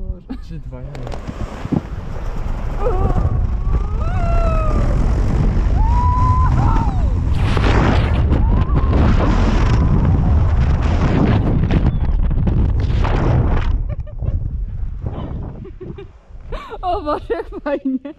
Boże. 3, 2, 1. O Boże, jak fajnie.